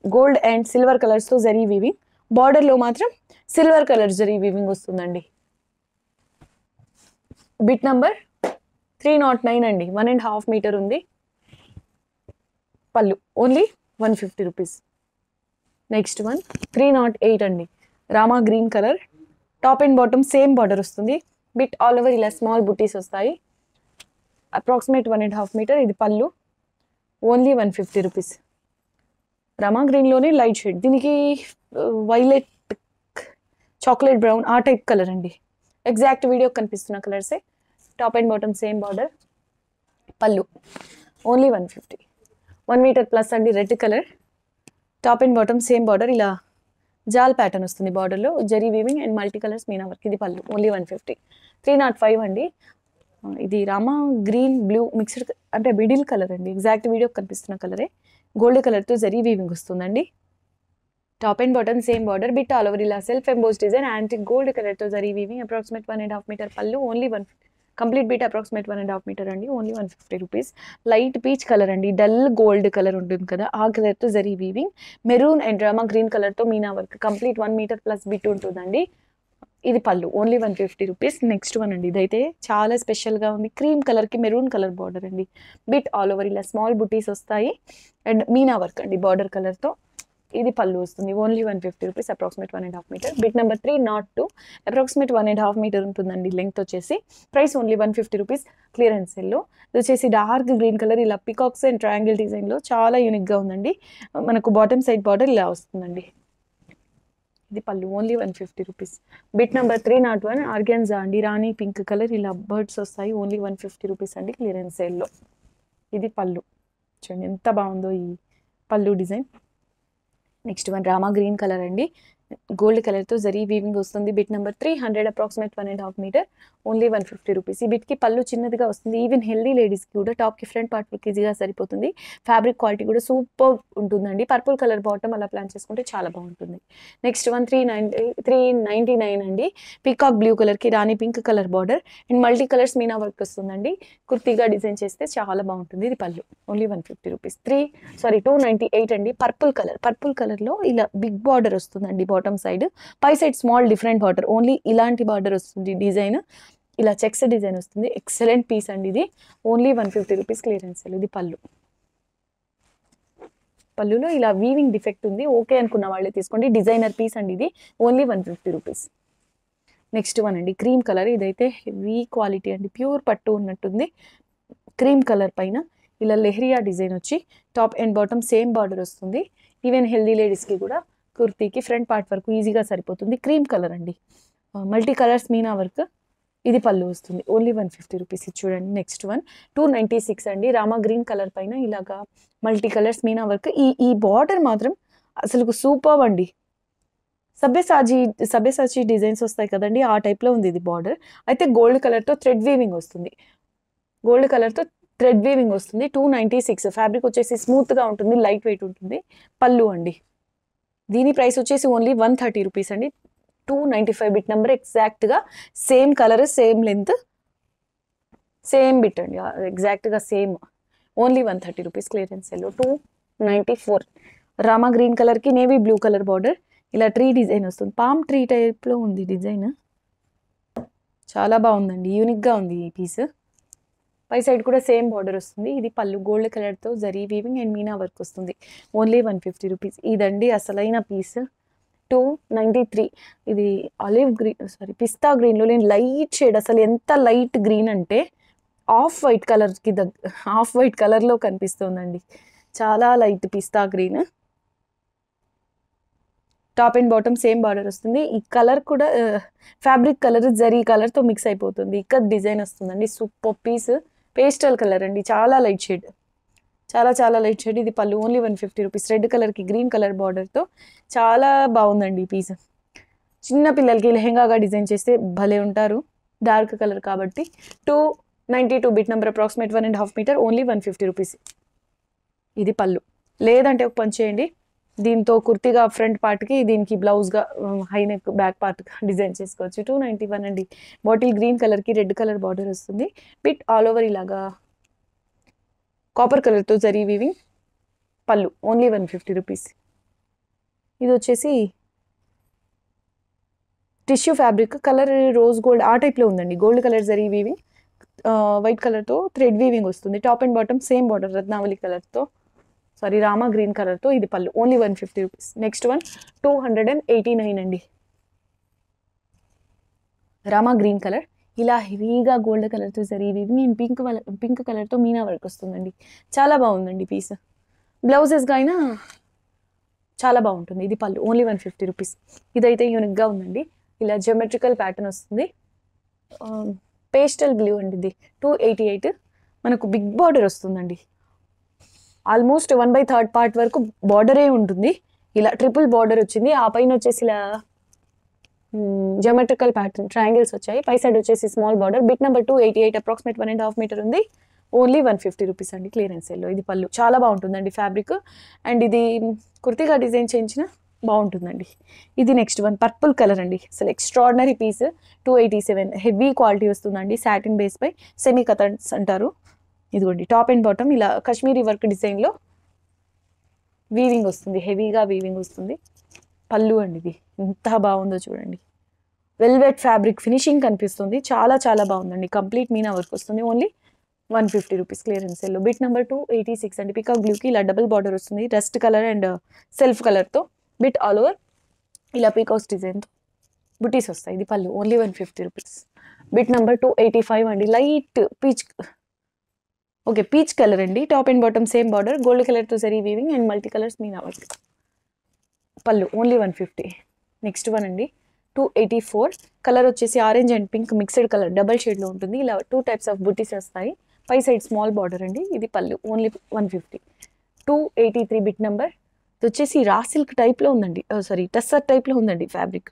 గోల్డ్ అండ్ సిల్వర్ కలర్స్తో జరీ వీవింగ్ బార్డర్లో మాత్రం సిల్వర్ కలర్ జరీ వీవింగ్ వస్తుందండి. Bit number three not nine అండి. వన్ అండ్ హాఫ్ మీటర్ ఉంది. Pallu. Only one fifty rupees next one three not eight అండి. Rama green colour top and bottom same border వస్తుంది. Bit all over ఇలా small బుటీస్ వస్తాయి. Approximate one and half metre ఇది pallu. Only one fifty rupees rama గ్రీన్లోనే light shade దీనికి violet chocolate brown ఆ type colour అండి. Exact video కనిపిస్తున్న కలర్సే top and bottom same border pallu. Only one fifty one metre plus అండి red colour top and bottom same border ఇలా జాల్ pattern వస్తుంది బార్డర్లో zari weaving and multi colours meena work ఇది pallu. Only one fifty three not five అండి. ఇది rama green blue mixed అంటే middle colour అండి. ఎగ్జాక్ట్ వీడియో కనిపిస్తున్న కలరే గోల్డ్ కలర్తో జరీ వీవింగ్ వస్తుందండి. Top and bottom same border bit all over ఇలా self emboss design antique gold కలర్తో zari weaving approximate one and half metre pallu only one complete bit approximate one and half metre అండి only one fifty rupees light peach colour అండి dull gold colour ఉంటుంది కదా ఆ కలర్తో zari weaving maroon and డ్రామా green కలర్తో meena work complete one metre plus bit ఉంటుందండి. ఇది pallu only one fifty rupees next one అండి. ఇదైతే చాలా స్పెషల్గా ఉంది. క్రీమ్ కలర్కి మెరూన్ కలర్ బార్డర్ అండి. బిట్ ఆల్ ఓవర్ ఇలా స్మాల్ బుటీస్ వస్తాయి. అండ్ మీనా వర్క్ అండి బార్డర్ కలర్తో ఇది పళ్ళు వస్తుంది. Only one fifty rupees approximate one and half metre bit number three not two approximate one and half metre ఉంటుందండి లెంగ్త్ వచ్చేసి. Price only one fifty rupees clearance సెల్లో ఇది వచ్చేసి డార్క్ గ్రీన్ కలర్ ఇలా పికాక్స్ అండ్ ట్రయాంగిల్ డిజైన్లో చాలా యూనిక్గా ఉందండి. మనకు బాటమ్ సైడ్ బార్డర్ ఇలా వస్తుందండి. ఇది pallu only one fifty rupees. Bit number three not one organza అండి రాణి పింక్ కలర్ ఇలా బర్డ్స్ వస్తాయి ఓన్లీ వన్ ఫిఫ్టీ రూపీస్ అండి క్లియరెన్స్ సేల్లో. ఇది పళ్ళు. చూడండి ఎంత బాగుందో ఈ pallu design. Next one rama green colour అండి. గోల్డ్ కలర్తో జరీ వీవింగ్ వస్తుంది. Bit number three hundred approximate one and half metre only one fifty rupees ఈ బిట్కి పళ్ళు చిన్నదిగా వస్తుంది. ఈవెన్ హెల్దీ లేడీస్కి కూడా టాప్కి ఫ్రంట్ పార్ట్ ఈజీగా సరిపోతుంది. ఫ్యాబ్రిక్ క్వాలిటీ కూడా సూపర్ ఉంటుందండి. పర్పుల్ కలర్ బాటమ్ అలా ప్లాన్ చేసుకుంటే చాలా బాగుంటుంది. Next one three nine three ninety nine అండి. పీకాక్ బ్లూ కలర్కి rani pink colour border and multi colours meena work వస్తుందండి. కుర్తీగా డిజైన్ చేస్తే చాలా బాగుంటుంది ఇది pallu. Only one fifty rupees three sorry two ninety eight అండి. పర్పుల్ కలర్ పర్పుల్ కలర్లో ఇలా బిగ్ బార్డర్ వస్తుందండి బాటమ్ సైడ్ పై side small different border only ఇలాంటి బార్డర్ వస్తుంది డిజైన్ ఇలా చెక్స్ డిజైన్ వస్తుంది. ఎక్సలెంట్ పీస్ అండి ఇది. Only one fifty rupees clearance ఇది పళ్ళు. పళ్ళులో ఇలా వీవింగ్ డిఫెక్ట్ ఉంది. ఓకే అనుకున్న వాళ్ళే తీసుకోండి. డిజైనర్ పీస్ అండి ఇది. Only one fifty rupees next one అండి. క్రీమ్ కలర్ ఇదైతే హెవీ క్వాలిటీ అండి. ప్యూర్ పట్టు ఉన్నట్టుంది. క్రీమ్ కలర్ పైన ఇలా లెహరియా డిజైన్ వచ్చి top and bottom same border వస్తుంది. ఈవెన్ హెల్దీ లేడీస్కి కూడా కుర్తీకి ఫ్రంట్ పార్ట్ వరకు ఈజీగా సరిపోతుంది. క్రీమ్ కలర్ అండి. Multi colours meena work. ఇది పళ్ళు వస్తుంది. ఓన్లీ వన్ ఫిఫ్టీ రూపీస్ ఇది చూడండి. Next one two ninety six అండి. రామా గ్రీన్ కలర్ పైన ఇలాగా మల్టీ కలర్స్ మీనా వర్క్. ఈ ఈ బార్డర్ మాత్రం అసలు సూపర్ అండి. సభ్యసాజీ సభ్యసాచి డిజైన్స్ వస్తాయి కదండి. ఆ టైప్లో ఉంది ఇది బార్డర్. అయితే గోల్డ్ కలర్తో థ్రెడ్ వీవింగ్ వస్తుంది. గోల్డ్ కలర్తో థ్రెడ్ వీవింగ్ వస్తుంది. టూ నైంటీ సిక్స్ ఫ్యాబ్రిక్ వచ్చేసి స్మూత్గా ఉంటుంది. లైట్ వెయిట్ ఉంటుంది. పళ్ళు అండి. దీని ప్రైస్ వచ్చేసి ఓన్లీ వన్ థర్టీ రూపీస్ అండి. Two ninety five bit number ఎగ్జాక్ట్గా same colour same length same bit అండి. ఎగ్జాక్ట్గా same. Only one thirty rupees clearance సెల్లో two ninety four. Rama green కలర్కి నేవీ బ్లూ కలర్ బార్డర్. ఇలా tree design వస్తుంది. Palm tree టైప్లో ఉంది డిజైన్. చాలా బాగుందండి. యూనిక్గా ఉంది ఈ పీస్. పై సైడ్ కూడా సేమ్ బార్డర్ వస్తుంది. ఇది పళ్ళు గోల్డ్ కలర్తో zari weaving and meena work వస్తుంది. ఓన్లీ వన్ ఫిఫ్టీ రూపీస్ ఇదండి అసలైన పీస్ టూ నైంటీ త్రీ ఇది ఆలివ్ గ్రీన్ సారీ పిస్తా గ్రీన్లో నేను లైట్ షేడ్ అసలు ఎంత లైట్ గ్రీన్ అంటే ఆఫ్ వైట్ కలర్కి దగ్గ ఆఫ్ వైట్ కలర్లో కనిపిస్తుందండి. చాలా light pista green top and bottom same border వస్తుంది. ఈ కలర్ కూడా ఫ్యాబ్రిక్ కలర్ జరీ కలర్తో మిక్స్ అయిపోతుంది. ఇక్కడ డిజైన్ వస్తుందండి. సూపర్ పీస్ పేస్టల్ కలర్ అండి చాలా లైట్ షేడ్. చాలా చాలా లైట్ షేడ్. ఇది pallu only one fifty rupees. Red కలర్కి గ్రీన్ కలర్ బార్డర్తో చాలా బాగుందండి ఈ పీస్. చిన్న పిల్లలకి లెహెంగాగా డిజైన్ చేస్తే భలే ఉంటారు. డార్క్ కలర్ కాబట్టి two ninety two bit number approximate one and half metre only one fifty rupees. ఇది పళ్ళు. లేదంటే ఒక పని చేయండి. దీంతో కుర్తిగా ఫ్రంట్ పార్ట్కి దీనికి బ్లౌజ్గా హై నెక్ బ్యాక్ పార్ట్గా డిజైన్ చేసుకోవచ్చు. టూ నైంటీ వన్ అండి. బాటిల్ గ్రీన్ కలర్కి రెడ్ కలర్ బార్డర్ వస్తుంది. బిట్ ఆల్ ఓవర్ ఇలాగా కాపర్ కలర్తో zari weaving pallu. Only one fifty rupees. ఇది వచ్చేసి tissue fabric. Colour rose gold ఆ టైప్లో ఉందండి. Gold colour zari weaving white కలర్తో థ్రెడ్ వీవింగ్ వస్తుంది. Top and bottom same border Ratnavali కలర్తో. సారీ రామా గ్రీన్ కలర్తో ఇది pallu. Only one fifty rupees next one two hundred and eighty nine అండి. Rama green colour ఇలా హెవీగా గోల్డ్ కలర్తో జరీ వీవింగ్ నేను పింక్ పింక్ కలర్తో మీనా వర్క్ వస్తుందండి. చాలా బాగుందండి పీస్ బ్లౌజెస్గా అయినా చాలా బాగుంటుంది. ఇది పళ్ళు. ఓన్లీ వన్ ఫిఫ్టీ రూపీస్ ఇదైతే యూనిక్గా ఉందండి. ఇలా జియోమెట్రికల్ ప్యాటర్న్ వస్తుంది. Um, పేస్టల్ బ్లూ అండి ఇది. టూ ఎయిటీ ఎయిట్ మనకు బిగ్ బార్డర్ వస్తుందండి. Almost one by third part వరకు బార్డరే ఉంటుంది. ఇలా ట్రిపుల్ బార్డర్ వచ్చింది. ఆ పైన వచ్చేసి ఇలా జియోమెట్రికల్ ప్యాటర్న్ ట్రయాంగిల్స్ వచ్చాయి. పై సైడ్ వచ్చేసి small border bit number two eighty eight approximate one and half metre ఉంది. ఓన్లీ వన్ ఫిఫ్టీ రూపీస్ అండి క్లియరెన్స్ సెల్లో ఇది పళ్ళు. చాలా బాగుంటుందండి ఫ్యాబ్రిక్ అండ్ ఇది కుర్తిగా డిజైన్ చేయించిన బాగుంటుందండి. ఇది నెక్స్ట్ వన్ పర్పుల్ కలర్ అండి. అసలు extraordinary piece two eighty seven heavy quality వస్తుందండి. సాటిన్ బేస్ పై. సెమీ కథన్స్ అంటారు. ఇదిగోండి టాప్ అండ్ బాటమ్ ఇలా కశ్మీరీ వర్క్ డిజైన్లో వీవింగ్ వస్తుంది హెవీగా వీవింగ్ వస్తుంది. పళ్ళు అండి ఇది ఎంత బాగుందో చూడండి. వెల్వెట్ ఫ్యాబ్రిక్ ఫినిషింగ్ కనిపిస్తుంది చాలా చాలా బాగుందండి. కంప్లీట్ మీనా వర్క్ వస్తుంది only one fifty rupees clearance sale bit number two eighty six అండి. పికాక్ బ్లూకి ఇలా డబుల్ బార్డర్ వస్తుంది రెస్ట్ కలర్ అండ్ సెల్ఫ్ కలర్తో బిట్ ఆల్ ఓవర్ ఇలా పీకాస్ డిజైన్తో బుటీస్ వస్తాయి ఇది pallu only one fifty rupees bit number two eighty five అండి. Light peach okay peach colour అండి. Top and bottom same border gold కలర్తో zari weaving and multi colours meena work pallu only one fifty next one అండి. Two eighty four colour వచ్చేసి orange and pink mixed colour double షేడ్లో ఉంటుంది. ఇలా two types of బుట్టీస్ వస్తాయి. పై side small border అండి. ఇది pallu only one fifty two eighty three bit number వచ్చేసి raw silk టైప్లో ఉందండి. సారీ టస్సర్ టైప్లో ఉందండి ఫ్యాబ్రిక్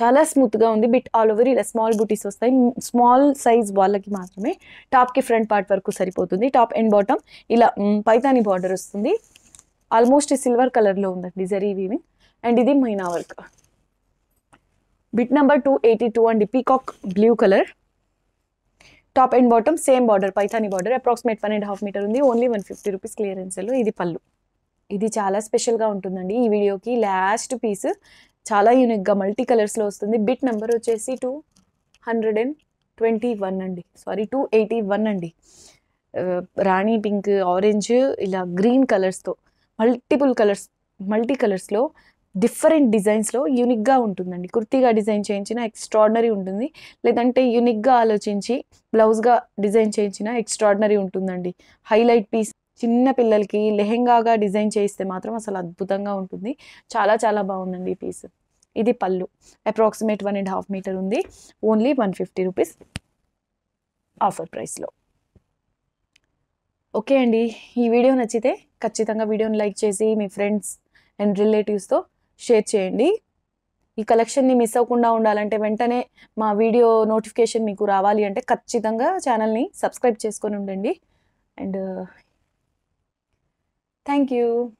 చాలా స్మూత్గా ఉంది. బిట్ ఆల్ ఓవర్ ఇలా స్మాల్ బుటీస్ వస్తాయి. స్మాల్ సైజ్ వాళ్ళకి మాత్రమే టాప్కి ఫ్రంట్ పార్ట్ వరకు సరిపోతుంది. టాప్ అండ్ బాటమ్ ఇలా పైతాని బార్డర్ వస్తుంది. ఆల్మోస్ట్ సిల్వర్ కలర్లో ఉందండి జరీ వీవింగ్ అండ్ ఇది మైనా work. Bit number two eighty two అండి peacock blue colour top and bottom same border Paithani border approximate one and half metre ఉంది. Only one fifty rupees క్లియరెన్స్లో ఇది పళ్ళు. ఇది చాలా స్పెషల్గా ఉంటుందండి. ఈ వీడియోకి లాస్ట్ పీస్ చాలా యూనిక్గా మల్టీ కలర్స్లో వస్తుంది. బిట్ నెంబర్ వచ్చేసి two hundred and. Twenty one అండి. సారీ టూ ఎయిటీ వన్ అండి uh, రాణి పింక్ ఆరెంజ్ ఇలా గ్రీన్ కలర్స్తో మల్టిపుల్ కలర్స్ మల్టీ కలర్స్లో డిఫరెంట్ డిజైన్స్లో యూనిక్గా ఉంటుందండి. కుర్తీగా డిజైన్ చేయించిన ఎక్స్ట్రాడినరీ ఉంటుంది. లేదంటే యూనిక్గా ఆలోచించి బ్లౌజ్గా డిజైన్ చేయించిన ఎక్స్ట్రాడినరీ ఉంటుందండి. హైలైట్ పీస్ చిన్న పిల్లలకి లెహెంగాగా డిజైన్ చేయిస్తే మాత్రం అసలు అద్భుతంగా ఉంటుంది. చాలా చాలా బాగుందండి ఈ పీస్. ఇది pallu. Approximate one and half metre ఉంది. Only one fifty rupees offer ప్రైస్లో ఓకే అండి. ఈ వీడియో నచ్చితే ఖచ్చితంగా వీడియోని లైక్ చేసి మీ ఫ్రెండ్స్ అండ్ రిలేటివ్స్తో షేర్ చేయండి. ఈ కలెక్షన్ని మిస్ అవ్వకుండా ఉండాలంటే వెంటనే మా వీడియో నోటిఫికేషన్ మీకు రావాలి అంటే ఖచ్చితంగా ఛానల్ని సబ్స్క్రైబ్ చేసుకొని ఉండండి. And Thank you.